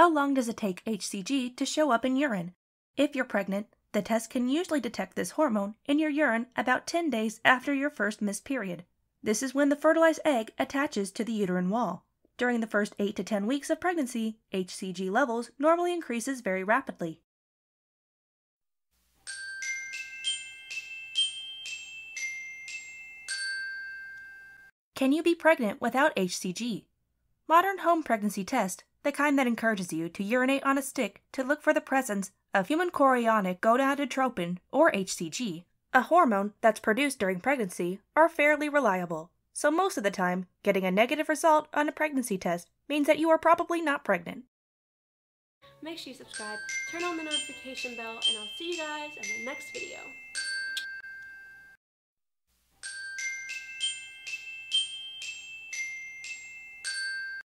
How long does it take HCG to show up in urine? If you're pregnant, the test can usually detect this hormone in your urine about 10 days after your first missed period. This is when the fertilized egg attaches to the uterine wall. During the first 8 to 10 weeks of pregnancy, HCG levels normally increases very rapidly. Can you be pregnant without HCG? Modern home pregnancy test, the kind that encourages you to urinate on a stick to look for the presence of human chorionic gonadotropin, or HCG, a hormone that's produced during pregnancy, are fairly reliable. So most of the time, getting a negative result on a pregnancy test means that you are probably not pregnant. Make sure you subscribe, turn on the notification bell, and I'll see you guys in the next video.